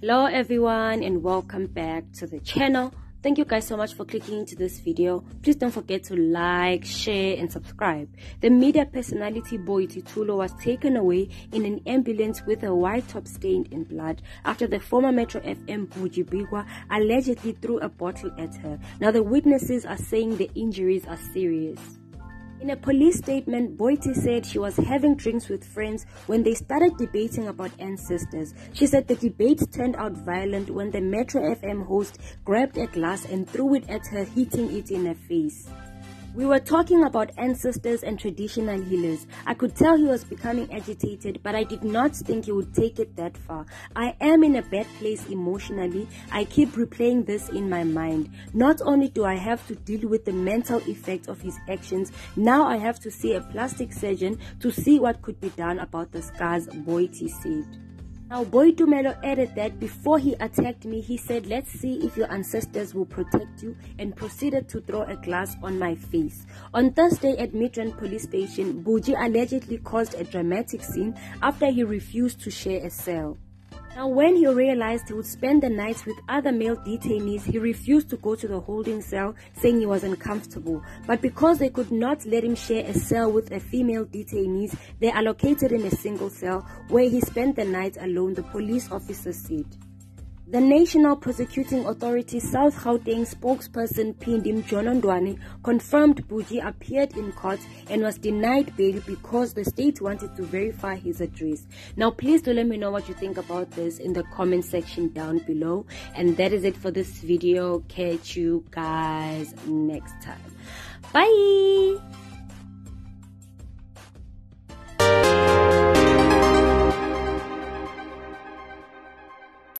hello everyone and welcome back to the channel. Thank you guys so much for clicking into this video. Please don't forget to like share and subscribe. The media personality Boity Thulo was taken away in an ambulance with a white top stained in blood after the former metro fm Bujy Bikwa allegedly threw a bottle at her. Now the witnesses are saying the injuries are serious in a police statement, Boity said she was having drinks with friends when they started debating about ancestors. She said the debate turned out violent when the Metro FM host grabbed a glass and threw it at her, hitting it in her face. We were talking about ancestors and traditional healers. I could tell he was becoming agitated, but I did not think he would take it that far. I am in a bad place emotionally. I keep replaying this in my mind. Not only do I have to deal with the mental effects of his actions, now I have to see a plastic surgeon to see what could be done about the scars Boity said. Now, Boitumelo added that before he attacked me, he said, Let's see if your ancestors will protect you, and proceeded to throw a glass on my face. On Thursday at Midrand police station, Bujy allegedly caused a dramatic scene after he refused to share a cell. Now, when he realized he would spend the night with other male detainees, he refused to go to the holding cell, saying he was uncomfortable. But because they could not let him share a cell with a female detainees, they allocated him a single cell where he spent the night alone, the police officer said. The National Prosecuting Authority South Gauteng spokesperson Phindi Mjonondwane confirmed Bujy appeared in court and was denied bail because the state wanted to verify his address. Now please do let me know what you think about this in the comment section down below. And that is it for this video. Catch you guys next time. Bye!